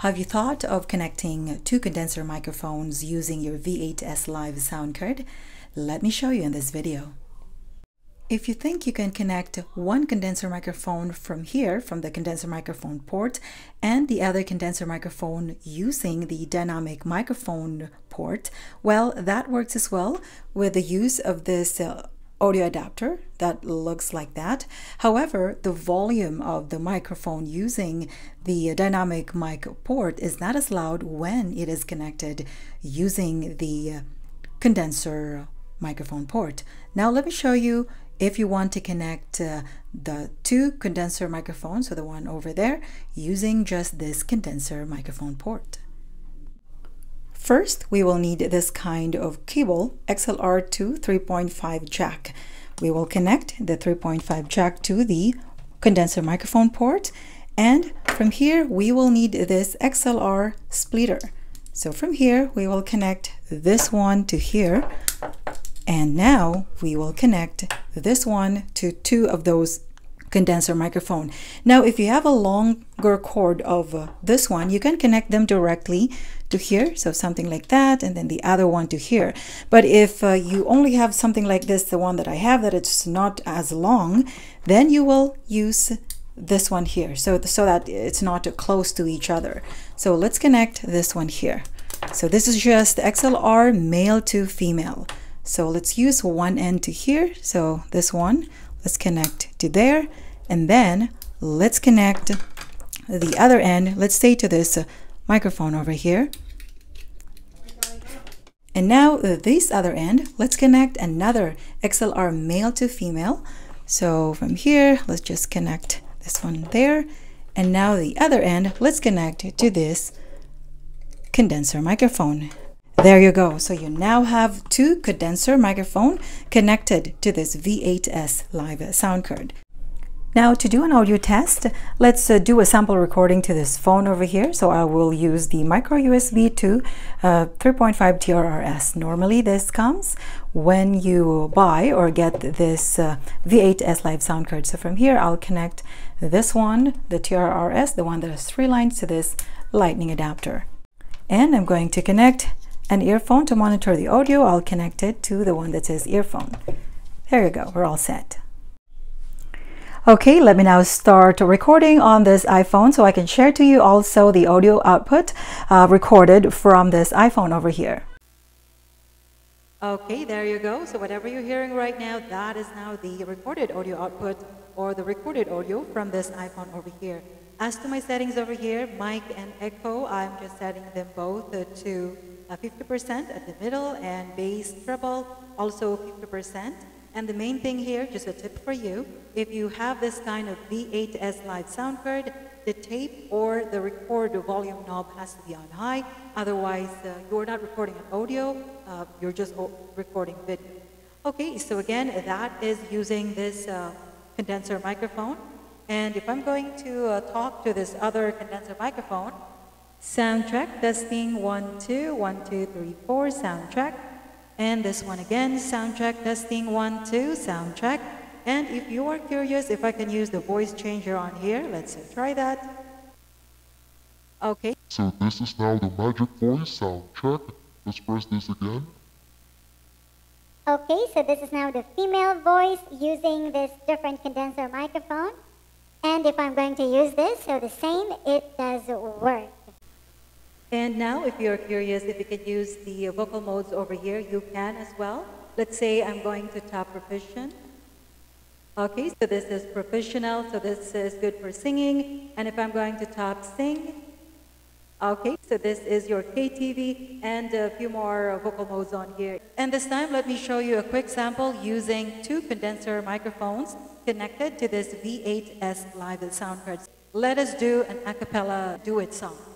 Have you thought of connecting two condenser microphones using your V8S Live sound card? Let me show you in this video. If you think you can connect one condenser microphone from here, from the condenser microphone port, and the other condenser microphone using the dynamic microphone port, well, that works as well with the use of this uh, audio adapter that looks like that. However, the volume of the microphone using the dynamic mic port is not as loud when it is connected using the condenser microphone port. Now let me show you if you want to connect uh, the two condenser microphones, so the one over there, using just this condenser microphone port. First, we will need this kind of cable, XLR to 3.5 jack. We will connect the 3.5 jack to the condenser microphone port. And from here, we will need this XLR splitter. So from here, we will connect this one to here. And now we will connect this one to two of those condenser microphone. Now, if you have a longer cord of uh, this one, you can connect them directly to here. So something like that, and then the other one to here. But if uh, you only have something like this, the one that I have, that it's not as long, then you will use this one here. So, so that it's not close to each other. So let's connect this one here. So this is just XLR male to female. So let's use one end to here. So this one, let's connect to there. And then let's connect the other end, let's say to this microphone over here. And now uh, this other end, let's connect another XLR male to female. So from here, let's just connect this one there. And now the other end, let's connect to this condenser microphone. There you go. So you now have two condenser microphone connected to this V8S live sound card. Now to do an audio test, let's uh, do a sample recording to this phone over here. So I will use the micro USB to uh, 3.5 TRRS. Normally this comes when you buy or get this uh, V8S Live sound card. So from here I'll connect this one, the TRRS, the one that has three lines to this lightning adapter. And I'm going to connect an earphone to monitor the audio. I'll connect it to the one that says earphone. There you go, we're all set. Okay, let me now start recording on this iPhone so I can share to you also the audio output uh, recorded from this iPhone over here. Okay, there you go. So whatever you're hearing right now, that is now the recorded audio output or the recorded audio from this iPhone over here. As to my settings over here, mic and echo, I'm just setting them both to 50% uh, at the middle and bass treble also 50%. And the main thing here, just a tip for you, if you have this kind of V8S Live sound card, the tape or the record volume knob has to be on high. Otherwise, uh, you're not recording an audio, uh, you're just recording video. Okay, so again, that is using this uh, condenser microphone. And if I'm going to uh, talk to this other condenser microphone, soundtrack testing one, two, one, two, three, four, soundtrack. And this one again, soundtrack testing one, two, soundtrack. And if you are curious if I can use the voice changer on here, let's try that. Okay. So this is now the magic voice soundtrack. Let's press this again. Okay, so this is now the female voice using this different condenser microphone. And if I'm going to use this, so the same, it does work. And now, if you're curious if you can use the vocal modes over here, you can as well. Let's say I'm going to tap proficient. Okay, so this is professional, so this is good for singing. And if I'm going to tap sing, okay, so this is your KTV and a few more vocal modes on here. And this time, let me show you a quick sample using two condenser microphones connected to this V8S Live sound cards. Let us do an a cappella duet song.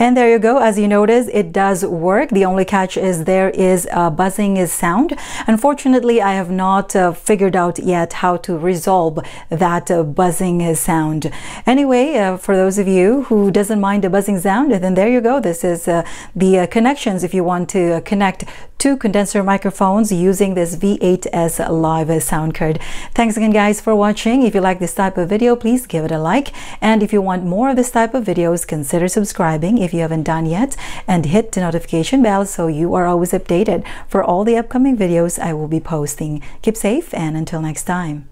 And there you go. As you notice, it does work. The only catch is there is a buzzing sound. Unfortunately, I have not uh, figured out yet how to resolve that uh, buzzing sound. Anyway, uh, for those of you who doesn't mind a buzzing sound, then there you go. This is uh, the uh, connections if you want to uh, connect two condenser microphones using this V8S Live sound card. Thanks again, guys, for watching. If you like this type of video, please give it a like. And if you want more of this type of videos, consider subscribing if you haven't done yet and hit the notification bell so you are always updated for all the upcoming videos I will be posting. Keep safe and until next time.